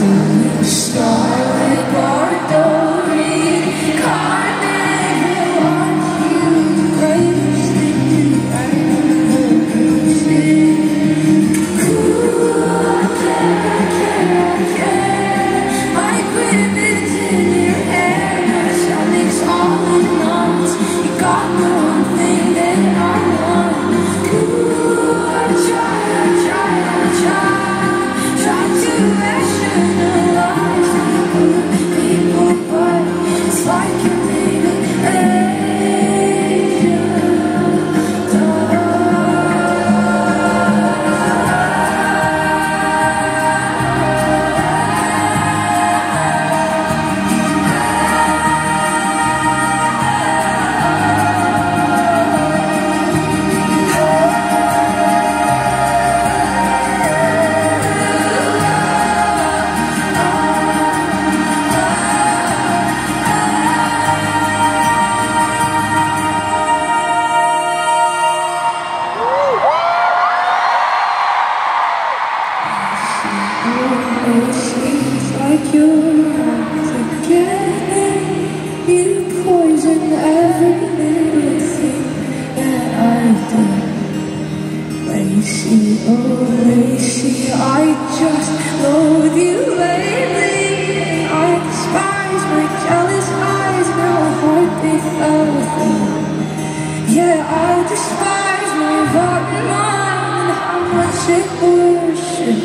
sing. like you me You poison that I've Lacy, oh Lacy, I just loathe you lately I despise my jealous eyes and how hard Yeah, I despise my rotten mind and how much it worships.